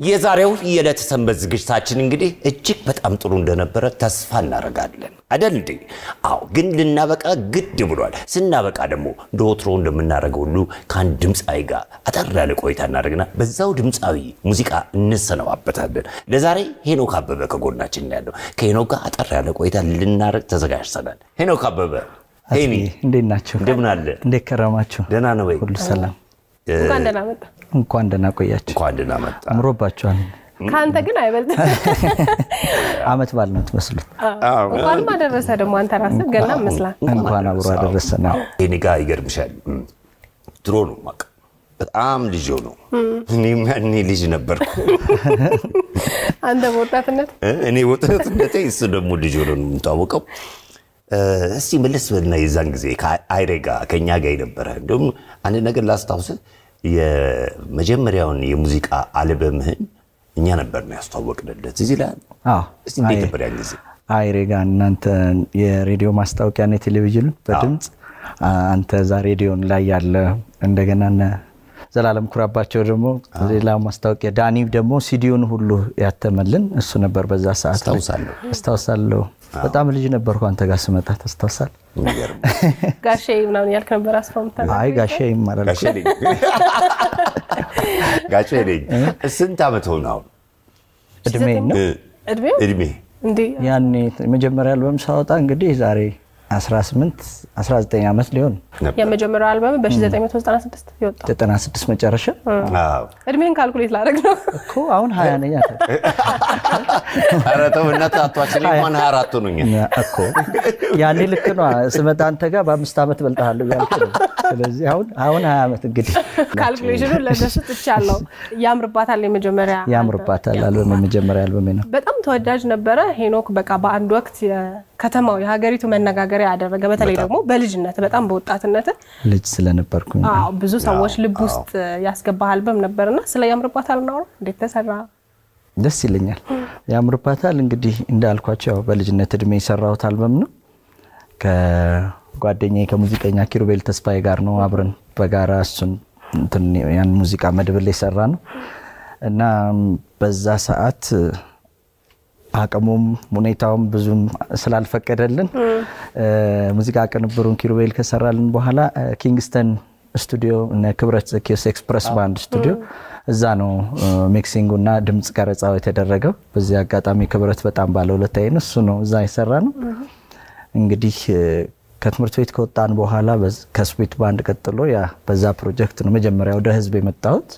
የዛሬው የዕለተ ሰንበት ዝግጅታችን እንግዲህ እጅግ በጣም ጥሩ እንደነበረ ተስፋ እናደርጋለን። አይደል እንዴ? አዎ። ግን ልናበቃ ግድ ብሏል። ስናበቃ ደግሞ እንደ ወትሮ እንደምናደርገው ሁሉ ከአንድ ድምፃዊ ጋር አጠር ያለ ቆይታ እናደርግና በዛው ድምፃዊ ሙዚቃ እንሰነባበታለን። ለዛሬ ሄኖክ አበበ ከጎናችን ያለው ከሄኖክ ጋር አጠር ያለ ቆይታ ልናደርግ ተዘጋጅተናል። ሄኖክ አበበ ሄኒ፣ እንዴት ናቸው? እንደምን አለ? እንዴት ከረማችሁ? ደህና ነው ወይ? ሁሉ ሰላም? እንኳን ደህና መጣ። እንኳን ደህና ቆያችሁ። እንኳን ደህና መጣ። አምሮባችኋል። ከአንተ ግን አይበልጥም። አመት በዓል ነው የምትመስሉት። እንኳንም አደረሰ ደግሞ አንተ ራስህ ገና መስላል። እንኳን አብሮ አደረሰን። ሄኒ ጋር ይገርምሻል፣ ድሮ ነው የማውቀው በጣም ልጅ ነው። እኔም ያኔ ልጅ ነበርኩ። አንተ በወጣትነት እኔ ወጣትነቴ እሱ ደግሞ ልጅ ሆኖ ነው የምታወቀው። እስቲ መለስ በልና የዛን ጊዜ ከአይሬ ጋር ከእኛ ጋር የነበረ እንዲሁም አንድ ነገር ላስታውስ፣ የመጀመሪያውን የሙዚቃ አልበምህን እኛ ነበር ነው ያስተዋወቅንለት። እዚህ ላይ አዎ፣ እስቲ እንዴት ነበር ያን ጊዜ? አይሬ ጋር እናንተ የሬዲዮ ማስታወቂያና የቴሌቪዥን በድምፅ አንተ እዛ ሬዲዮን ላይ ያለ እንደገና ዘላለም ኩራባቸው ደግሞ ሌላ ማስታወቂያ ዳኒ ደግሞ ሲዲውን ሁሉ ያተመልን እሱ ነበር። በዛ ሰዓት አስታውሳለሁ። በጣም ልጅ ነበርኩ አንተ ጋር ስመጣ? የሚገርም። ጋሼ ምናምን ያልክ ነበር አስፋምታ አይ ጋሼ ይማራል ጋሼ ነኝ። ስንት ዓመት ሆነ አሁን? እድሜ ነው? እድሜ? እንዴ! ያኔ መጀመሪያ አልበም ሳወጣ እንግዲህ ዛሬ 18 19 ዓመት ሊሆን የመጀመሪያው አልበም በ1996 የወጣው 96 መጨረሻ አዎ። እድሜን ካልኩሌት ላደርግ ነው። እኮ አሁን 20 ነኝ ኧረ ተው እናትህ አቷችን እንኳን ሀያ አራት ሆኖኛል። እኮ ያኔ ልክ ነው ስመጣ አንተ ጋር በአምስት ዓመት በልጠሃለሁ እያልኩ ነው። ስለዚህ አሁን አሁን 20 ዓመት እንግዲህ ካልኩሌሽኑ ለነሱ ትቻለሁ። ያምርባታል የመጀመሪያ ያምርባታል አልበም የመጀመሪያ አልበሜ ነው። በጣም ተወዳጅ ነበረ። ሄኖክ በቃ በአንድ ወቅት የከተማው የሀገሪቱ መነጋገሪያ ያደረገ በተለይ ደግሞ በልጅነት በጣም በወጣትነት ልጅ ስለነበርኩኝ አዎ ብዙ ሰዎች ልብ ውስጥ ያስገባህ አልበም ነበርና ስለ ያምርባታል እናውራ። እንዴት ተሰራ? ደስ ይለኛል። ያምርባታል እንግዲህ እንዳልኳቸው ያው በልጅነት እድሜ የሰራሁት አልበም ነው። ከጓደኛዬ ከሙዚቀኛ ኪሩቤል ተስፋዬ ጋር ነው አብረን በጋራ እሱን ያን ሙዚቃ መድብል የሰራ ነው እና በዛ ሰዓት አቅሙም ሁኔታውም ብዙም ስላልፈቀደልን ሙዚቃ ቅንብሩን ኪሩቤል ከሰራልን በኋላ ኪንግስተን ስቱዲዮ እነ ክብረት ዘኪዮስ ኤክስፕረስ ባንድ ስቱዲዮ እዛ ነው ሚክሲንጉ እና ድምፅ ቀረጻው የተደረገው። በዚህ አጋጣሚ ክብረት በጣም ባለውለታዬ ነው። እሱ ነው እዛ የሰራ ነው። እንግዲህ ከትምህርት ቤት ከወጣን በኋላ ከስዊት ባንድ ቀጥሎ ያ በዛ ፕሮጀክት ነው መጀመሪያ ወደ ህዝብ የመጣሁት።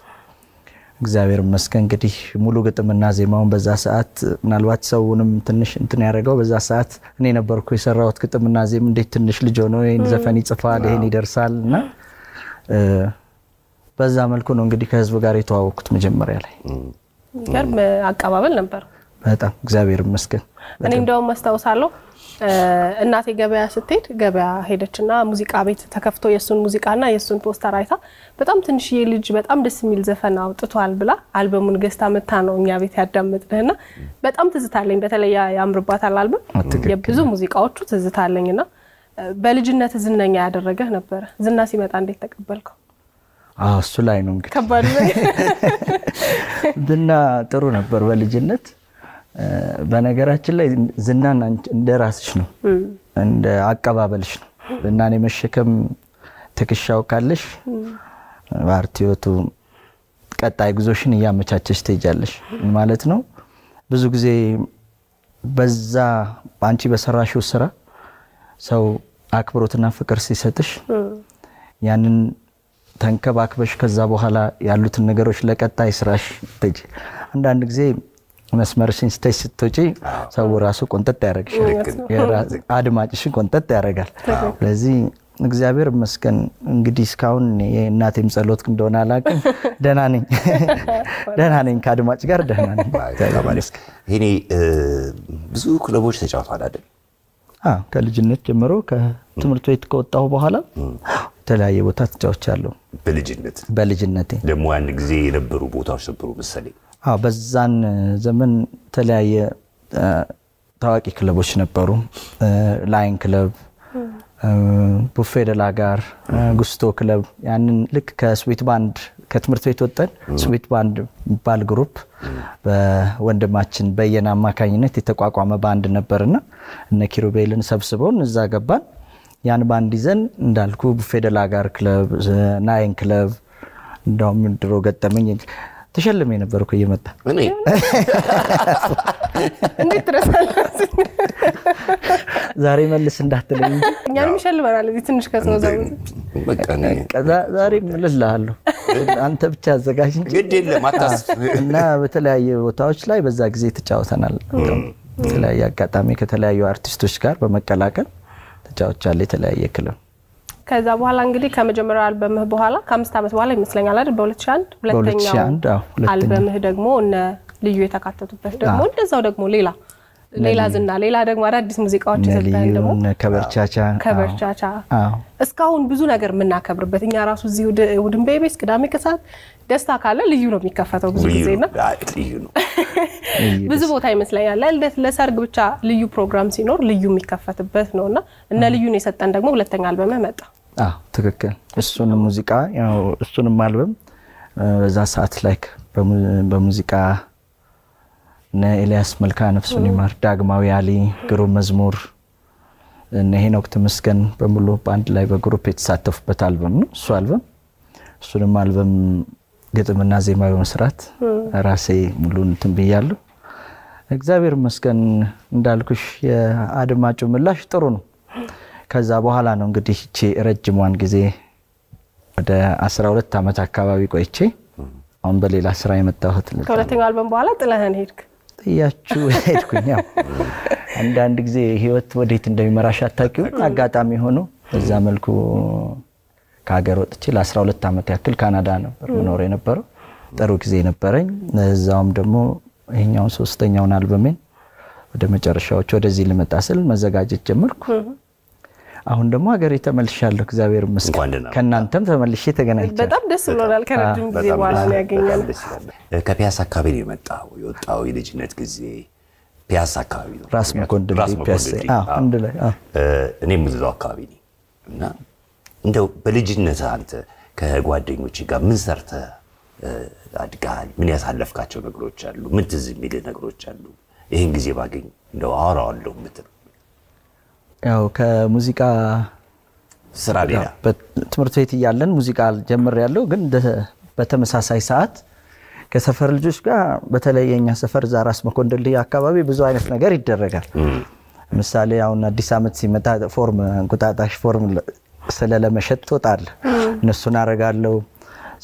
እግዚአብሔር ይመስገን እንግዲህ ሙሉ ግጥምና ዜማውን በዛ ሰዓት ምናልባት ሰውንም ትንሽ እንትን ያደረገው በዛ ሰዓት እኔ ነበርኩ የሰራሁት ግጥምና ዜም። እንዴት ትንሽ ልጅ ሆኖ ይህን ዘፈን ይጽፋል ይህን ይደርሳል እና በዛ መልኩ ነው እንግዲህ ከህዝብ ጋር የተዋወቅኩት መጀመሪያ ላይ። አቀባበል ነበር። በጣም እግዚአብሔር ይመስገን። እኔ እንደውም አስታውሳለሁ እናቴ ገበያ ስትሄድ ገበያ ሄደችና ሙዚቃ ቤት ተከፍቶ የእሱን ሙዚቃና የእሱን ፖስተር አይታ በጣም ትንሽዬ ልጅ በጣም ደስ የሚል ዘፈን አውጥቷል ብላ አልበሙን ገዝታ መታ ነው እኛ ቤት ያዳምጥንህና በጣም ትዝታለኝ። በተለይ ያምርባታል አልበም የብዙ ሙዚቃዎቹ ትዝታለኝና በልጅነት ዝነኛ ያደረገህ ነበረ። ዝና ሲመጣ እንዴት ተቀበልከው? እሱ ላይ ነው እንግዲህ ከባድ ዝና ጥሩ ነበር በልጅነት በነገራችን ላይ ዝናን እንደ ራስሽ ነው፣ እንደ አቀባበልሽ ነው። ዝናን የመሸከም ትከሻው ካለሽ በአርቲዮቱ ቀጣይ ጉዞሽን እያመቻቸሽ ትሄጃለሽ ማለት ነው። ብዙ ጊዜ በዛ አንቺ በሰራሽው ስራ ሰው አክብሮትና ፍቅር ሲሰጥሽ ያንን ተንከባክበሽ ከዛ በኋላ ያሉትን ነገሮች ለቀጣይ ስራሽ አንዳንድ ጊዜ መስመርሽን ስተሽ ስትወጪ ሰው ራሱ ቆንጠጥ ያደርግሻል፣ አድማጭሽን ቆንጠጥ ያደርጋል። ስለዚህ እግዚአብሔር ይመስገን እንግዲህ እስካሁን የእናቴም ጸሎት እንደሆነ አላውቅም፣ ደህና ነኝ፣ ደህና ነኝ፣ ከአድማጭ ጋር ደህና ነኝ። ይሄኔ ብዙ ክለቦች ተጫውቷል አይደል? ከልጅነት ጀምሮ ከትምህርት ቤት ከወጣሁ በኋላ የተለያየ ቦታ ተጫውቻለሁ። በልጅነት? በልጅነቴ። ደግሞ ያን ጊዜ የነበሩ ቦታዎች ነበሩ መሰለኝ። በዛን ዘመን የተለያየ ታዋቂ ክለቦች ነበሩ። ላይን ክለብ፣ ቡፌ ደላ ጋር፣ ጉስቶ ክለብ ያንን ልክ ከስዊት ባንድ ከትምህርት ቤት ወጠን ስዊት ባንድ የሚባል group በወንድማችን በየነ አማካኝነት የተቋቋመ ባንድ ነበርና እነ ኪሩቤልን ሰብስበውን እዛ ገባን። ያን ባንድ ይዘን እንዳልኩ ፌደላ ጋር ክለብ፣ ናይን ክለብ እንዳውም ድሮ ገጠመኝ ተሸልሜ ነበር እኮ እየመጣ እንዴት ትረሳላችሁ? ዛሬ መልስ እንዳትለኝ እንጂ እኛንም ይሸልመናል እዚህ ትንሽ ዛሬ እልልሃለሁ አንተ ብቻ አዘጋጅ እንጂ ግድ የለም አታስብ። እና በተለያየ ቦታዎች ላይ በዛ ጊዜ ተጫውተናል። የተለያየ አጋጣሚ ከተለያዩ አርቲስቶች ጋር በመቀላቀል ተጫውቻለሁ። የተለያየ ክለብ ከዛ በኋላ እንግዲህ ከመጀመሪያው አልበምህ በኋላ ከአምስት ዓመት በኋላ ይመስለኛል አይደል? በ2001 ሁለተኛው በ2001 አዎ፣ ሁለተኛው። አልበምህ ደግሞ እነ ልዩ የተካተቱበት ደግሞ እንደዛው ደግሞ ሌላ ሌላ ዝና ሌላ ደግሞ አዳዲስ ሙዚቃዎች የሰጠን ደግሞ ከበርቻቻ ከበርቻቻ አዎ። እስካሁን ብዙ ነገር የምናከብርበት እኛ ራሱ እዚህ እሑድ- እሑድን ቤቤስ ቅዳሜ ከሰዓት ደስታ ካለ ልዩ ነው የሚከፈተው ብዙ ጊዜና ብዙ ቦታ ይመስለኛል። ለልደት ለሰርግ ብቻ ልዩ ፕሮግራም ሲኖር ልዩ የሚከፈትበት ነው እና እነ ልዩን የሰጠን ደግሞ ሁለተኛ አልበምህ መጣ። ትክክል። እሱን ሙዚቃ ያው እሱንም አልበም በዛ ሰዓት ላይ በሙ- በሙዚቃ እነ ኤልያስ መልካ ነፍሱን ይማር፣ ዳግማዊ አሊ፣ ግሩም መዝሙር እነ ሄኖክ ተመስገን በሙሉ በአንድ ላይ በ group የተሳተፉበት አልበም ነው እሱ አልበም። እሱንም አልበም ግጥምና ዜማ በመስራት ራሴ ሙሉ እንትን ብያለሁ። እግዚአብሔር ይመስገን እንዳልኩሽ የአድማጩ ምላሽ ጥሩ ነው። ከዛ በኋላ ነው እንግዲህ እቺ ረጅሟን ጊዜ ወደ 12 ዓመት አካባቢ ቆይቼ አሁን በሌላ ስራ የመጣሁት ከሁለተኛው አልበም በኋላ ጥለህን ሄድክ። ጥያችሁ ሄድኩኝ። ያው አንዳንድ ጊዜ ህይወት ወዴት እንደሚመራሽ አታውቂውም። አጋጣሚ ሆኖ በዛ መልኩ ከሀገር ወጥቼ ለ12 ዓመት ያክል ካናዳ ነበር መኖር የነበረው። ጥሩ ጊዜ ነበረኝ። እዛውም ደግሞ ይሄኛውን ሶስተኛውን አልበሜን ወደ መጨረሻዎች ወደዚህ ልመጣ ስል መዘጋጀት ጀመርኩ። አሁን ደግሞ ሀገሬ ተመልሻለሁ። እግዚአብሔር ይመስገን። ከእናንተም ተመልሼ ተገናኝቻለሁ። በጣም ደስ ብሎናል። ከረጅም ጊዜ በኋላ ይላል። ከፒያሳ አካባቢ ነው የመጣው የወጣው የልጅነት ጊዜ ፒያሳ አካባቢ ነው። ራስ አዎ፣ አንድ ላይ እኔም እዛው አካባቢ ነኝ እና እንደው በልጅነት አንተ ከጓደኞች ጋር ምን ሰርተህ አድጋል? ምን ያሳለፍካቸው ነገሮች አሉ? ምን ትዝ የሚልህ ነገሮች አሉ? ይህን ጊዜ ባገኝ እንደው አወራዋለሁ የምትል ያው ከሙዚቃ ስራ ሌላ ትምህርት ቤት እያለን ሙዚቃ ጀምሬያለሁ ግን በተመሳሳይ ሰዓት ከሰፈር ልጆች ጋር በተለይ የኛ ሰፈር እዛ ራስ መኮንን ድልድይ አካባቢ ብዙ አይነት ነገር ይደረጋል። ምሳሌ አሁን አዲስ ዓመት ሲመጣ ፎርም እንቁጣጣሽ ፎርም ለ- ስለ ለመሸጥ ትወጣለህ። እነሱን አረጋለሁ።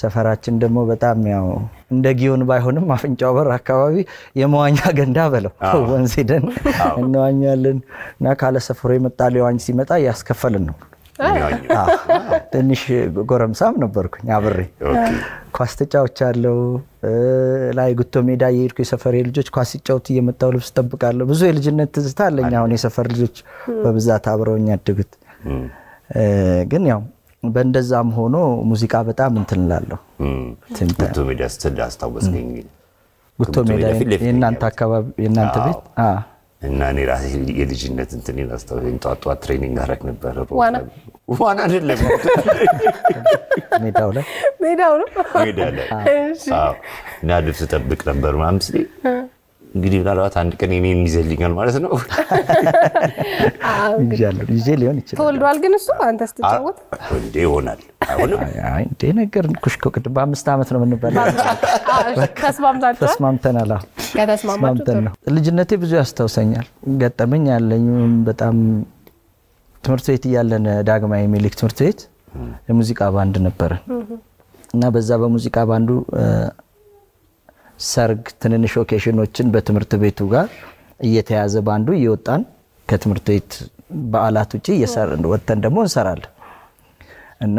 ሰፈራችን ደግሞ በጣም ያው እንደ ጊዮን ባይሆንም አፍንጫው በር አካባቢ የመዋኛ ገንዳ በለው። ወንዝ ሄደን እንዋኛለን እና ካለ ሰፈሩ የመጣ ሊዋኝ ሲመጣ እያስከፈልን ነው። ትንሽ ጎረምሳም ነበርኩኝ አብሬ። ኳስ አለው ላይ ጉቶ ሜዳ የሄድኩ የሰፈር ልጆች ኳስ ሲጫወት እየመጣው ልብስ ጠብቃለሁ። ብዙ የልጅነት ትዝታ አለኝ። አሁን የሰፈር ልጆች በብዛት አብረውኝ ያደጉት። ግን ያው በእንደዛም ሆኖ ሙዚቃ በጣም እንትን እላለሁ። ጉቶ ሜዳ ስትል አስታወስከኝ። ጉቶ ሜዳ የእናንተ አካባቢ የእናንተ ቤት እና እኔ ራሴ የልጅነት እንትን አስታወሰኝ። ጠዋት ጠዋት training አደርግ ነበረ። ዋና? ዋና አይደለም ሜዳው ላይ ሜዳው ነው። ሜዳ ላይ እና ልብስ ጠብቅ ነበር ምናምን ስል እንግዲህ ምናልባት አንድ ቀን እኔን ይዘልኛል ማለት ነው። ይዤ ሊሆን ይችላል። ተወልዷል ግን እሱ አንተ ስትጫወት እንዴ ይሆናል እንዴ ነገርኩሽ እኮ ቅድም በአምስት ዓመት ነው የምንበላለጥ ተስማምታችኋል? ተስማምተናል። ተስማምተን ነው። ልጅነቴ ብዙ ያስታውሰኛል። ገጠመኝ ያለኝ በጣም ትምህርት ቤት እያለን ዳግማዊ ሚኒሊክ ትምህርት ቤት የሙዚቃ ባንድ ነበረን እና በዛ በሙዚቃ ባንዱ ሰርግ፣ ትንንሽ occasion ኦችን በትምህርት ቤቱ ጋር እየተያዘ ባንዱ እየወጣን ከትምህርት ቤት በዓላት ውጭ ወጥተን ደግሞ እንሰራለን እና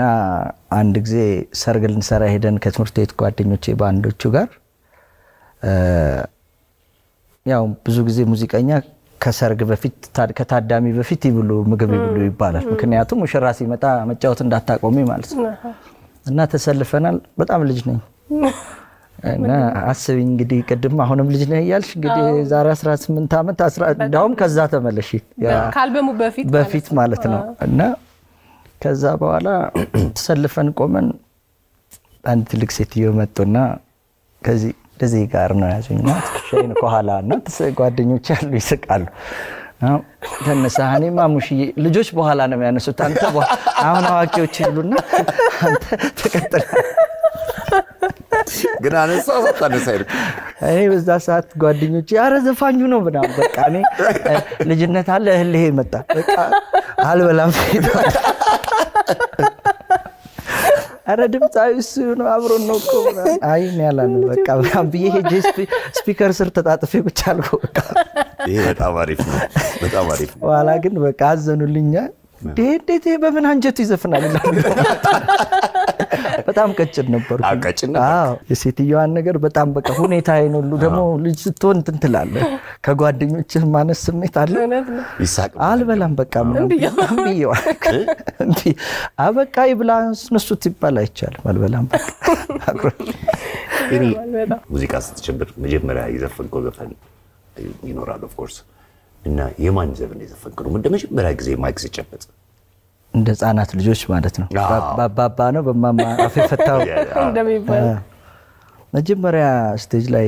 አንድ ጊዜ ሰርግ ልንሰራ ሄደን ከትምህርት ቤት ጓደኞቼ ባንዶቹ ጋር ያው ብዙ ጊዜ ሙዚቀኛ ከሰርግ በፊት ከታዳሚ በፊት ይብሉ ምግብ ይብሉ ይባላል። ምክንያቱም ሙሽራ ሲመጣ መጫወት እንዳታቆሚ ማለት ነው። እና ተሰልፈናል። በጣም ልጅ ነኝ እና አስቢ እንግዲህ ቅድም አሁንም ልጅ ነህ እያልሽ እንግዲህ ዛሬ 18 ዓመት እንዳውም ከዛ ተመለሽ ያ ከአልበሙ በፊት በፊት ማለት ነው። እና ከዛ በኋላ ተሰልፈን ቆመን አንድ ትልቅ ሴትዮ መጡና ከዚህ እንደዚህ ጋር ነው ያዙኝና ትከሻዬን ከኋላ እና ጓደኞች ያሉ ይስቃሉ። ተነሳ። እኔ ማሙሽዬ ልጆች በኋላ ነው የሚያነሱት፣ አንተ አሁን አዋቂዎች ይሉና አንተ ተቀጥለ ግን አነሳ ሳታነሳ ሄድክ። እኔ በዛ ሰዓት ጓደኞች አረ ዘፋኙ ነው ምናምን በቃ እኔ ልጅነት አለ እህልሄ መጣ በቃ አልበላም አረ ድምፃዊ እሱ ነው አብሮን ነው እኮ አይ እኔ አላልንም በቃ ምናምን ብዬ ሄጄ ስፒከር ስር ተጣጥፌ ቁጭ አልኩ በቃ ይሄ በጣም አሪፍ ነው። በጣም አሪፍ ነው። በኋላ ግን በቃ አዘኑልኛ። እንዴ እንዴት በምን አንጀቱ ይዘፍናል በጣም ቀጭን ነበርኩ። ቀጭን የሴትዮዋን ነገር በጣም በቃ ሁኔታ ሁሉ ደግሞ ልጅ ስትሆን እንትን ትላለህ። ከጓደኞችህ ማነስ ስሜት አለ። አልበላም በቃ ብዬዋል። እምቢ አ በቃ ይብላ አስነሱት ይባል አይቻልም። አልበላም በቃ ሙዚቃ ስትጀምር መጀመሪያ የዘፈንከው ዘፈን ይኖራል of course እና የማን ዘፈን የዘፈንከው እንደ መጀመሪያ ጊዜ mic ሲጨበጥ እንደ ህጻናት ልጆች ማለት ነው። ባባባ ነው በማማ አፍ የፈታው። መጀመሪያ stage ላይ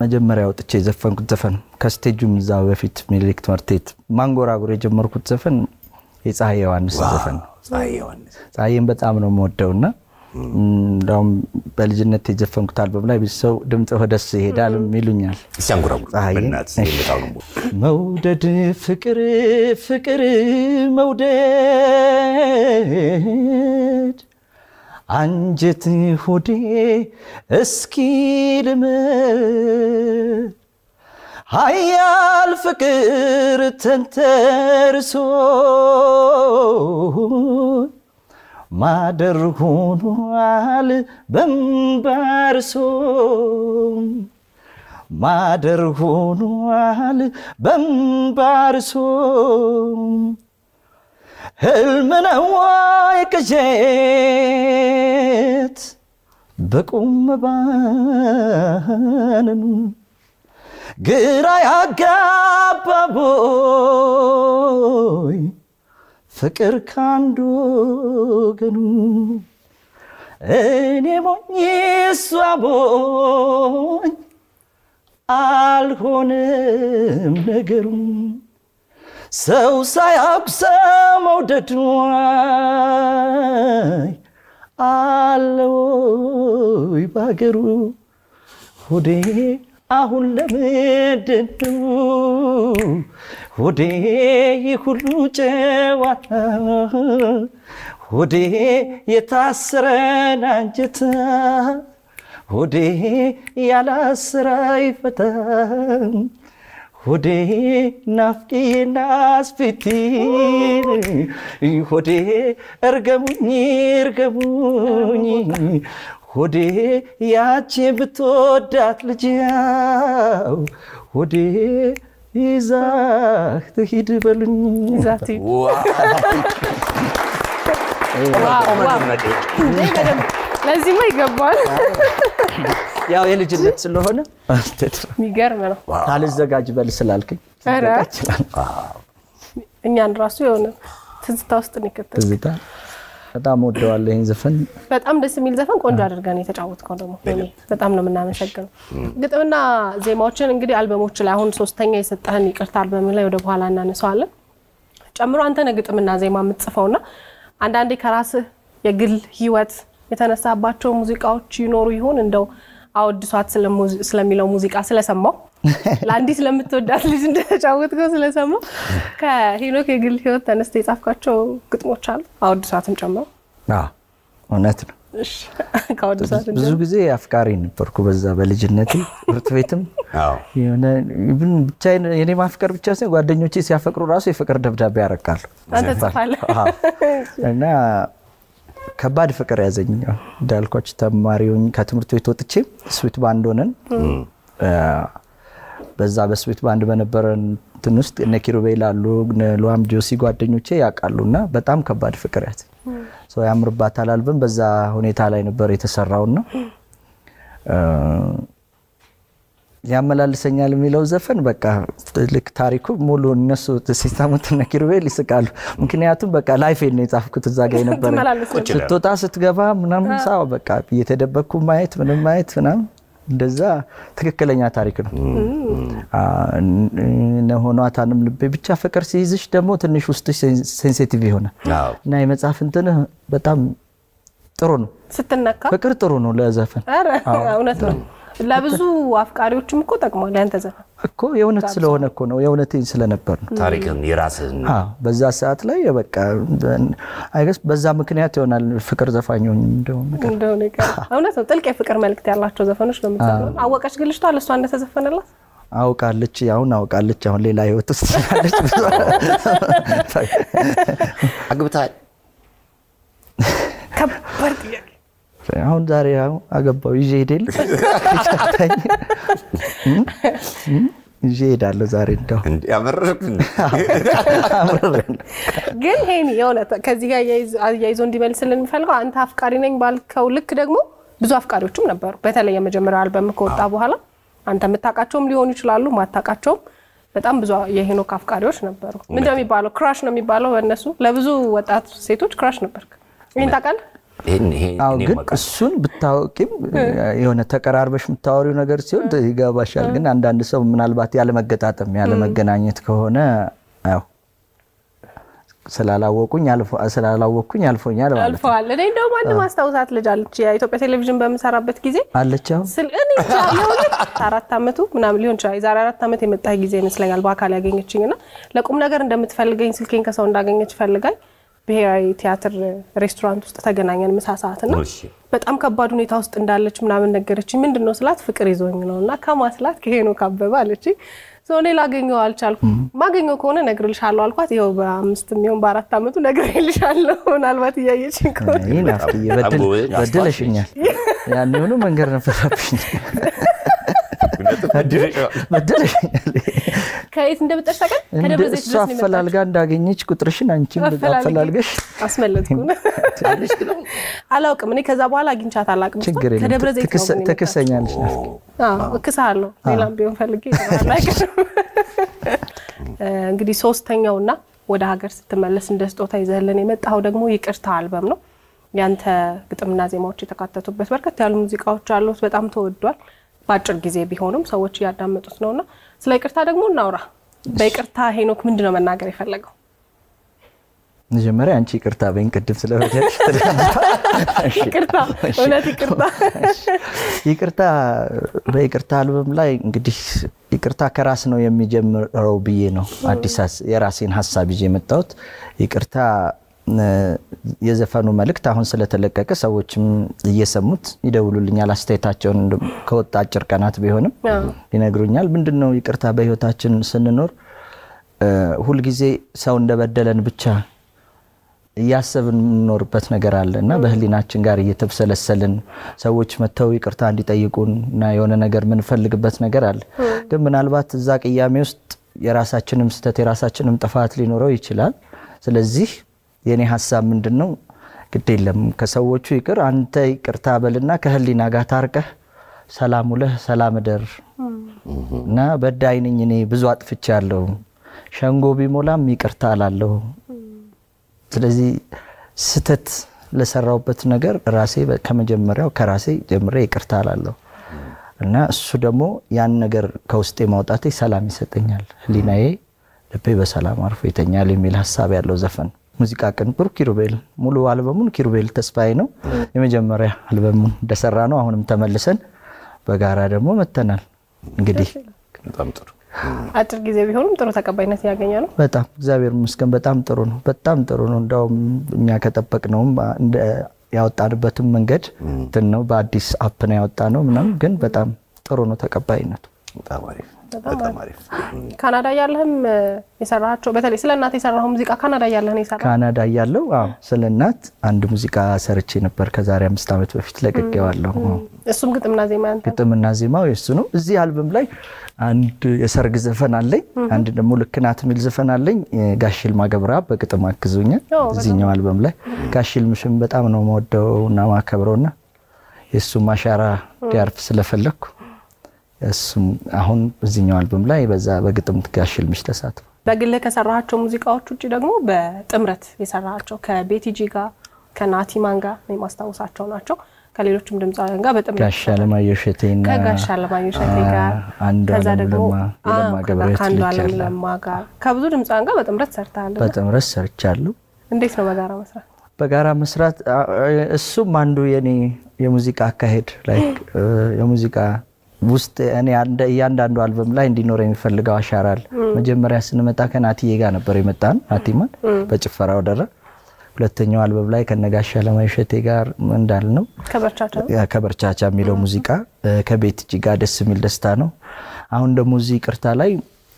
መጀመሪያ ወጥቼ የዘፈንኩት ዘፈን። ከ stage ኡም እዛ በፊት ሚኒሊክ ትምህርት ቤት ማንጎራጎር የጀመርኩት ዘፈን የፀሐይ ዮሐንስ ዘፈን ነው። ፀሐይን በጣም ነው የምወደው እና እንዳውም በልጅነት የዘፈንኩት አልበም ላይ ብዙ ሰው ድምፅህ ደስ ይሄዳል ይሉኛል። መውደድ ፍቅር ፍቅር መውደድ። አንጀት ሆዴ እስኪ ልመድ ሀያል ፍቅር ተንተርሶ ማደር ሆኗል በንባርሶ ማደር ሆኗል በንባርሶ ህልም ነው ወይ ቅዠት? በቁም ባንኑ ግራ ያጋባቦይ ፍቅር ካንዱ ወገኑ እኔ ሞኝ እሷ ሞኝ አልሆንም ነገሩ። ሰው ሳያውቅ ሰው መውደዱ አይ አለ ወይ ባገሩ? ሆዴ አሁን ለምንድን ነው ሆዴ ሁሉ ጨዋታ ሆዴ የታሰረን አንጀት ሆዴ ያላስራ ይፈታም ሆዴ ናፍቄና አስፊቲ ሆዴ እርገሙኝ እርገሙኝ ሆዴ ያቺ ብትወዳት ልጅያው ሆዴ ይዛህ ትሂድ በሉኝ። በደንብ! ለዚህማ ይገባል። ያው የልጅነት ስለሆነ የሚገርም ነው። አልዘጋጅ በል ስላልክኝ እኛን ራሱ የሆነ ትዝታ ውስጥ ነው ትዝታ በጣም ወደዋለሁ ይህን ዘፈን። በጣም ደስ የሚል ዘፈን ቆንጆ አድርገን የተጫወትከው ደግሞ በጣም ነው የምናመሰግነው። ግጥምና ዜማዎችን እንግዲህ አልበሞች ላይ አሁን ሶስተኛ የሰጠህን ይቅርታ አልበም ላይ ወደ በኋላ እናነሳዋለን ጨምሮ አንተ ነህ ግጥምና ዜማ የምትጽፈውና አንዳንዴ ከራስህ የግል ህይወት የተነሳባቸው ሙዚቃዎች ይኖሩ ይሆን እንደው አወድሷት ስለሚለው ሙዚቃ ስለሰማው ለአንዲት ስለምትወዳት ልጅ እንደተጫወትከው ስለሰማው ከሄኖክ የግል ህይወት ተነስተ የጻፍካቸው ግጥሞች አሉ አወድሷትም ጨምሮ አዎ፣ እውነት ነው። ብዙ ጊዜ አፍቃሪ ነበርኩ። በዛ በልጅነቴ ትምህርት ቤትም ብቻ የኔ ማፍቀር ብቻ ሳይሆን ጓደኞቼ ሲያፈቅሩ ራሱ የፍቅር ደብዳቤ ያረቃሉ አንተ ጽፋለህ አዎ። እና ከባድ ፍቅር ያዘኝ። ያው እንዳልኳችሁ ተማሪ ከትምህርት ቤት ወጥቼ ስዊት ባንድ ሆነን በዛ በስዊት ባንድ በነበረን እንትን ውስጥ እነ ኪሩቤል አሉ እነ ሉዋም ጆሲ ጓደኞቼ ያውቃሉ። እና በጣም ከባድ ፍቅር ሰው ያምርባታል አልበም በዛ ሁኔታ ላይ ነበር የተሰራውና ያመላልሰኛል የሚለው ዘፈን በቃ ልክ ታሪኩ ሙሉ እነሱ ሲሰሙትና ኪሩቤል ይስቃሉ። ምክንያቱም በቃ ላይፌን ነው የጻፍኩት እዛ ጋ ነበር። ስትወጣ ስትገባ ምናምን ሳው በቃ እየተደበቅኩ ማየት ምንም ማየት ምናምን እንደዛ ትክክለኛ ታሪክ ነው። ነሆኗታንም ልቤ ብቻ ፍቅር ሲይዝሽ ደግሞ ትንሽ ውስጥሽ ሴንሲቲቭ ይሆናል እና የመጽሐፍ እንትንህ በጣም ጥሩ ነው። ስትነካ ፍቅር ጥሩ ነው ለዘፈን ኧረ እውነት ነው። ለብዙ አፍቃሪዎችም እኮ ጠቅሟል ያንተ ዘፈን። እኮ የእውነት ስለሆነ እኮ ነው የእውነቴን ስለነበር ነው። ታሪክን የራስህን አዎ በዛ ሰዓት ላይ በቃ አይገስ በዛ ምክንያት ይሆናል ፍቅር ዘፋኝ እንደሆነ እውነት ነው። ጥልቅ የፍቅር መልእክት ያላቸው ዘፈኖች ነው የምትዘፍነው። አወቀች ግን ልጅቷ ለእሷ እንደተዘፈነላት አውቃለች። አሁን አውቃለች። አሁን ሌላ ህይወት ውስጥ ስላለች አግብተሃል? ከባድ ጥያቄ። አሁን ዛሬ አገባው ይዤ ሄደል ይዤ ሄዳለሁ ዛሬ እንደው ግን ሄኒ የእውነት ከዚህ ጋር አያይዞ- አያይዞ እንዲመልስልን የሚፈልገው አንተ አፍቃሪ ነኝ ባልከው ልክ ደግሞ ብዙ አፍቃሪዎችም ነበሩ። በተለይ የመጀመሪያው አልበም ከወጣ በኋላ አንተ የምታውቃቸውም ሊሆኑ ይችላሉ፣ ማታውቃቸውም በጣም ብዙ የሄኖክ አፍቃሪዎች ነበሩ። ምንድን ነው የሚባለው? ክራሽ ነው የሚባለው በእነሱ ለብዙ ወጣት ሴቶች ክራሽ ነበርክ። ይህን ታውቃለህ? ይሄን ይሄን አዎ እኔም ግን እሱን ብታወቂም የሆነ ተቀራርበሽ የምታወሪው ነገር ሲሆን ይገባሻል። ግን አንዳንድ ሰው ምናልባት ያለመገጣጠም ያለመገናኘት ከሆነ ያው ስላላወቁኝ ስላላወቅኩኝ አልፎኛል ማለት ነው። አልፈዋል። እኔ እንደውም አንድ ማስታውሳት ልጅ አለች የኢትዮጵያ ቴሌቪዥን በምሰራበት ጊዜ አለች አሁን ስል እኔ እንጃ የእውነት አራት ዓመቱ ምናምን ሊሆን ይችላል። የዛሬ አራት ዓመት የመጣ ጊዜ ይመስለኛል በአካል ያገኘችኝ እና ለቁም ነገር እንደምትፈልገኝ ስልኬን ከሰው እንዳገኘች ፈልጋኝ ብሔራዊ ቲያትር ሬስቶራንት ውስጥ ተገናኘን ምሳ ሰዓት እና በጣም ከባድ ሁኔታ ውስጥ እንዳለች ምናምን ነገረችኝ። ምንድን ነው ስላት ፍቅር ይዞኝ ነው እና ከማስላት ከሄኖክ አበበ አለችኝ። ሰው እኔ ላገኘው አልቻልኩም። ማገኘው ከሆነ እነግርልሻለሁ አልኳት። ይኸው በአምስት የሚሆን በአራት ዓመቱ ነግሬልሻለሁ። ምናልባት እያየችኝ ከሆነ በድለሽኛል። ያን የሆኑ መንገድ ነበረብኝ። በድለሽኛል። ከየት እንደመጣች ታውቃለህ? እሱ አፈላልጋ እንዳገኘች ቁጥርሽን አንቺም አፈላልገሽ አስመለጥኩ። አላውቅም እኔ ከዛ በኋላ አግኝቻት አላውቅም። ችግር ከደብረ ዘይት ነው ትክሰ- ግን የመጣችው። ትክሰኛለሽ ናፍቄ። አዎ እክስሃለሁ። ሌላም ቢሆን ፈልጌ እንግዲህ ሶስተኛውና ወደ ሀገር ስትመለስ እንደ ስጦታ ይዘህልን የመጣኸው ደግሞ ይቅርታ አልበም ነው። ያንተ ግጥምና ዜማዎች የተካተቱበት በርከት ያሉ ሙዚቃዎች አሉት። በጣም ተወዷል። በአጭር ጊዜ ቢሆንም ሰዎች እያዳመጡት ነውና ስለ ይቅርታ ደግሞ እናውራ። በይቅርታ ሄኖክ ምንድን ነው መናገር የፈለገው? መጀመሪያ አንቺ ይቅርታ በይኝ ቅድም ስለበደልሽ። ይቅርታ እውነት ይቅርታ። ይቅርታ በይቅርታ አልበም ላይ እንግዲህ ይቅርታ ከራስ ነው የሚጀምረው ብዬ ነው አዲስ የራሴን ሀሳብ ይዤ የመጣሁት። ይቅርታ የዘፈኑ መልእክት አሁን ስለተለቀቀ ሰዎችም እየሰሙት ይደውሉልኛል። አስተያየታቸውን ከወጣ አጭር ቀናት ቢሆንም ይነግሩኛል። ምንድን ነው ይቅርታ በህይወታችን ስንኖር ሁልጊዜ ሰው እንደበደለን ብቻ እያሰብን የምንኖርበት ነገር አለ እና በህሊናችን ጋር እየተብሰለሰልን ሰዎች መጥተው ይቅርታ እንዲጠይቁን እና የሆነ ነገር የምንፈልግበት ነገር አለ። ግን ምናልባት እዛ ቅያሜ ውስጥ የራሳችንም ስህተት የራሳችንም ጥፋት ሊኖረው ይችላል። ስለዚህ የእኔ ሀሳብ ምንድን ነው? ግድ የለም ከሰዎቹ ይቅር አንተ ይቅርታ በልና ከህሊና ጋር ታርቀህ ሰላም ውለህ ሰላም እደር እና በዳይ ነኝ እኔ ብዙ አጥፍቻለሁ፣ ሸንጎ ቢሞላም ይቅርታ አላለሁ። ስለዚህ ስህተት ለሰራውበት ነገር ራሴ ከመጀመሪያው ከራሴ ጀምሬ ይቅርታ አላለሁ እና እሱ ደግሞ ያን ነገር ከውስጤ ማውጣቴ ሰላም ይሰጠኛል። ህሊናዬ ልቤ በሰላም አርፎ ይተኛል የሚል ሀሳብ ያለው ዘፈን ሙዚቃ ቅንብሩ ኪሩቤል፣ ሙሉ አልበሙን ኪሩቤል ተስፋዬ ነው። የመጀመሪያ አልበሙን እንደሰራ ነው። አሁንም ተመልሰን በጋራ ደግሞ መተናል። እንግዲህ በጣም ጥሩ አጭር ጊዜ ቢሆንም ጥሩ ተቀባይነት እያገኘ ነው። በጣም እግዚአብሔር ይመስገን በጣም ጥሩ ነው። በጣም ጥሩ ነው። እንዳውም እኛ ከጠበቅነውም እንደ ያወጣንበትም መንገድ እንትን ነው። በአዲስ app ነው ያወጣነው ምናምን፣ ግን በጣም ጥሩ ነው ተቀባይነቱ። በጣም አሪፍ በጣም አሪፍ ካናዳ እያለህም የሰራቸው በተለይ ስለ እናት የሰራው ሙዚቃ ካናዳ እያለህ ነው የሰራው። ካናዳ እያለሁ አዎ ስለ እናት አንድ ሙዚቃ ሰርቼ ነበር ከዛሬ አምስት ዓመት በፊት ለቅቄዋለሁ። እሱም ግጥምና ዜማ ግጥምና ዜማው የሱ ነው። እዚህ አልበም ላይ አንድ የሰርግ ዘፈን አለኝ፣ አንድ ደግሞ ልክ ናት የሚል ዘፈን አለኝ። ጋሽልማ ገብረአብ በግጥም አግዞኛል። እዚህኛው አልበም ላይ ጋሽልምሽም በጣም ነው መወደው እና ማከብረው እና የእሱም አሻራ እንዲያርፍ ስለፈለግኩ እሱም አሁን እዚኛው አልበም ላይ በዛ በግጥም ጋሽ ህልምሽ ተሳትፏል። በግልህ ከሰራሃቸው ሙዚቃዎች ውጭ ደግሞ በጥምረት የሰራሃቸው ከቤቲጂ ጋር ከናቲማን ጋር ነው የማስታውሳቸው ናቸው። ከሌሎችም ድምፃውያን ጋር በጥምረት ጋሽ አለማየሁ እሸቴና ከጋሽ አለማየሁ እሸቴ ጋር ከዛ ደግሞ ከአንዱ አለም ለማ ከብዙ ድምፃውያን ጋር በጥምረት ሰርተሃል። በጥምረት ሰርቻለሁ። እንዴት ነው በጋራ መስራት? በጋራ መስራት እሱም አንዱ የኔ የሙዚቃ አካሄድ ላይ የሙዚቃ ውስጥ እኔ እያንዳንዱ አልበም ላይ እንዲኖር የሚፈልገው አሻራ አለ። መጀመሪያ ስንመጣ ከናቲዬ ጋር ነበር የመጣን ናቲማን በጭፈራ ወደረ። ሁለተኛው አልበም ላይ ከነጋሽ አለማየሁ እሸቴ ጋር ከበርቻቻ ነው? ከበርቻቻ የሚለው ሙዚቃ ከቤት እጅ ጋር ደስ የሚል ደስታ ነው። አሁን ደግሞ እዚህ ቅርታ ላይ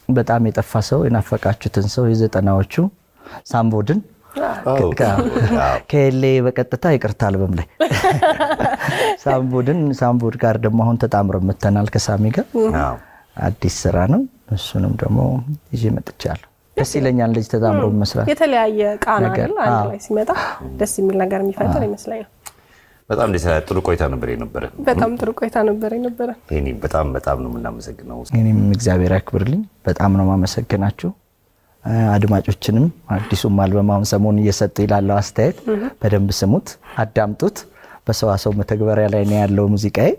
በጣም የጠፋ ሰው የናፈቃችሁትን ሰው የዘጠናዎቹ ሳምቦድን ከኤሌ በቀጥታ ይቅርታ አልበም ላይ ሳምቦድን ሳምቦድ ጋር ደግሞ አሁን ተጣምረን መተናል ከሳሚ ጋር አዲስ ስራ ነው። እሱንም ደግሞ ይዤ መጥቻለሁ። ደስ ይለኛል ልጅ ተጣምሮ መስራት። የተለያየ ቃና አይደል? አንድ ላይ ሲመጣ ደስ የሚል ነገር የሚፈጥር ይመስለኛል። በጣም ደስ ይላል። ጥሩ ቆይታ ነበር የነበረ። በጣም ጥሩ ቆይታ ነበር የነበረ። ይሄኔ በጣም በጣም ነው የምናመሰግነው። እኔም እግዚአብሔር ያክብርልኝ። በጣም ነው ማመሰግናችሁ። አድማጮችንም አዲሱም አልበም አሁን ሰሞኑን እየሰጡ ይላለው አስተያየት በደንብ ስሙት፣ አዳምጡት። በሰዋሰው መተግበሪያ ላይ ነው ያለው ሙዚቃዬ።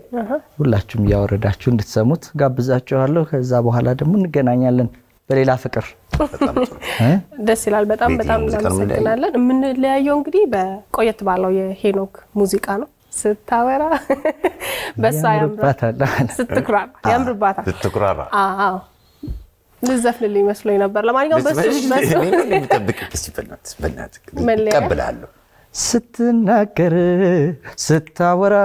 ሁላችሁም እያወረዳችሁ እንድትሰሙት ጋብዛችኋለሁ። ከዛ በኋላ ደግሞ እንገናኛለን በሌላ ፍቅር? ደስ ይላል። በጣም በጣም እናመሰግናለን። የምንለያየው እንግዲህ በቆየት ባለው የሄኖክ ሙዚቃ ነው። ስታወራ በሷ ያምራል፣ ያምርባታል። ስትኩራራ ያምርባታል። ስትኩራራ አዎ ልዘፍንልኝ መስሎኝ ነበር። ለማንኛውም? እቀበልሃለሁ። ስትናገር ስታወራ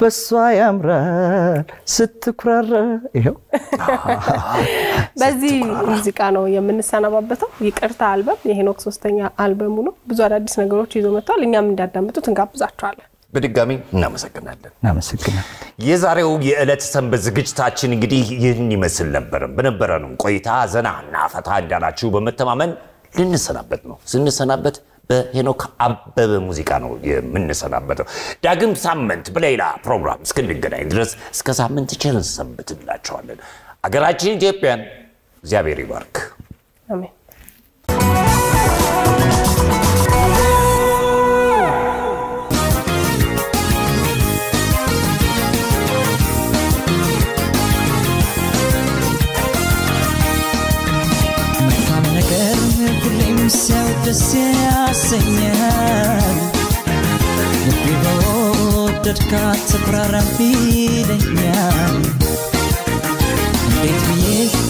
በሷ ያምራል ስትኩራራ። ይኸው በዚህ ሙዚቃ ነው የምንሰነባበተው። ይቅርታ አልበም የሄኖክ ሶስተኛ አልበሙ ነው። ብዙ አዳዲስ ነገሮች ይዞ መጥቷል። እኛም እንዳዳምጡት እንጋብዛቸዋለን። በድጋሚ እናመሰግናለን። እናመሰግናል። የዛሬው የዕለት ሰንበት ዝግጅታችን እንግዲህ ይህን ይመስል ነበር። በነበረን ቆይታ ዘና እና ፈታ እንዳላችሁ በመተማመን ልንሰናበት ነው። ስንሰናበት በሄኖክ አበበ ሙዚቃ ነው የምንሰናበተው። ዳግም ሳምንት በሌላ ፕሮግራም እስክንገናኝ ድረስ እስከ ሳምንት ቸርን ሰንብት እንላቸዋለን። አገራችን ኢትዮጵያን እግዚአብሔር ይባርክ። አሜን። ሰው ደስ ያሰኛል። ልቤ በወደድካት ተኩራራም ይለኛል። እንዴት ብዬ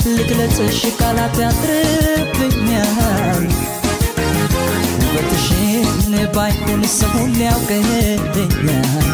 ልግለጽሽ ቃላት ያጥርብኛል። ውበትሽን ባይሆን ሰው ያውቅልኛል።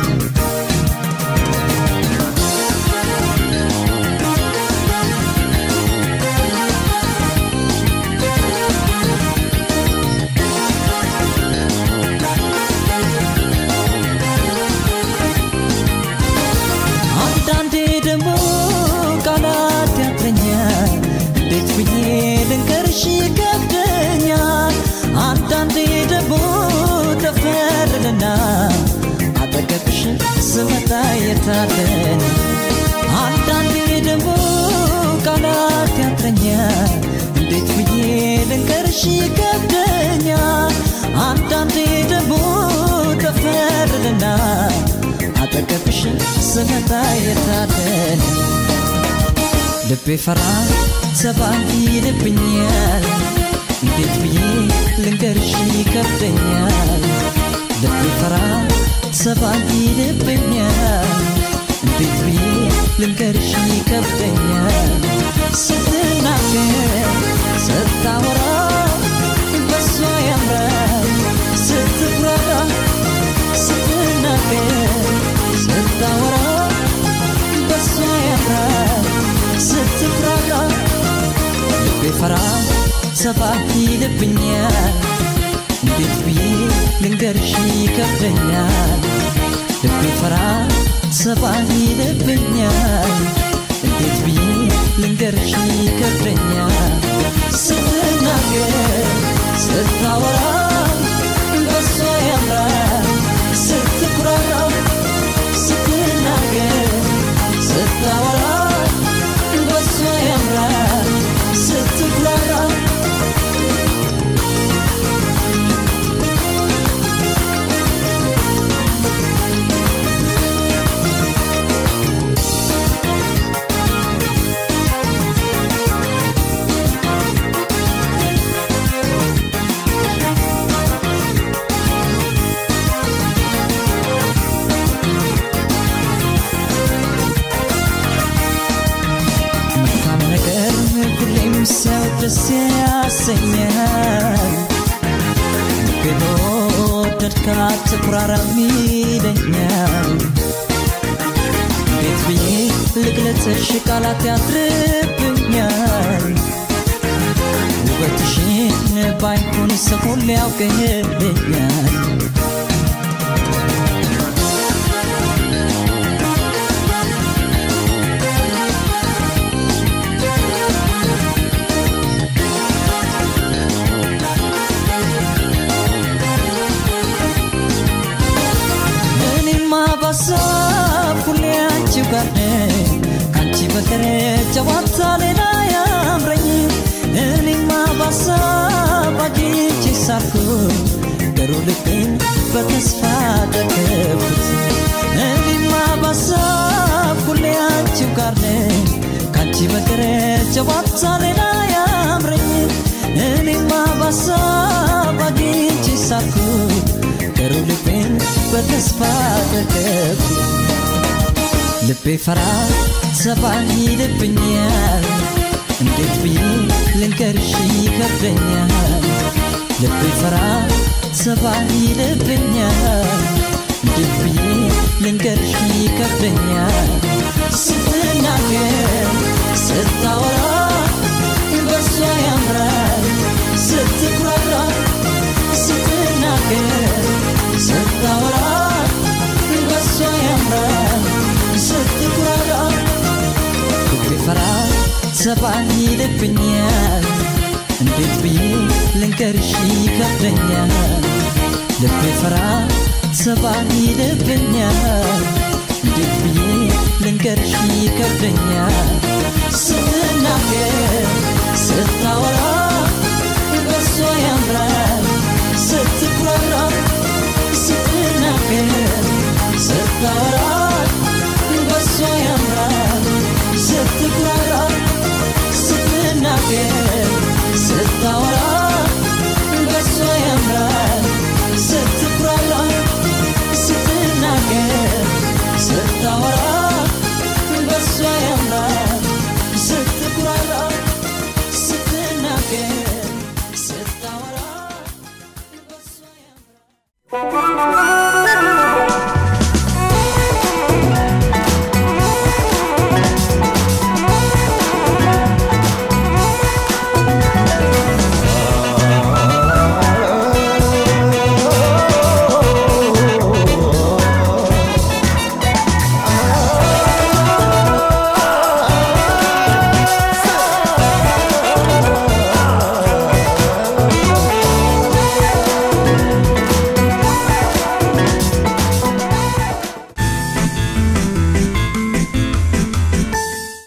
ስመጣ የታለን ልቤ ፈራ ሰባ ይልብኛል። እንዴት ብዬ ልንገርሽ ይከብደኛል። ልቤ ፈራ ሰባ ይልብኛል። እንዴት ብዬ ልንገርሽ ይከብደኛል። ስትናገር ሰባ ይልብኛል እንዴት ብዬ ልንገርሽ ይከብደኛል? ልቤ ፈራ ሰባ ይልብኛል እንዴት ብዬ ልንገርሽ ይከብደኛል? ስትናገር ስታወራ ነኝ ከአንቺ በቀር ጨዋታ ሌላ ያምረኝ እኔማ ባሳብ አግኝቼ ሳልኩኝ ገሩ ልቤን በተስፋ ደገፍኩት እኔማ ባሳብ ሁሌ አንቺው ጋር ነኝ። ከአንቺ በቀር ጨዋታ ሌላ ያምረኝ እኔማ ባሳብ አግኝቼ ሳልኩኝ ገሩ ልቤን በተስፋ ደገፍኩት ልቤ ፈራ ሰባ ይልብኛል እንዴት ብዬ ልንገርሽ ይከብደኛል ልቤ ፈራ ሰባ ይልብኛል እንዴት ብዬ ልንገርሽ ይከብደኛል ልቤ ፈራ ሰባ ይልብኛል እንዴት ብዬ ልንገርሽ ይከብደኛል? ስትናገር ስታወራ በሷ ያምራል። ስትኩራራ ስትናገር ስታወራ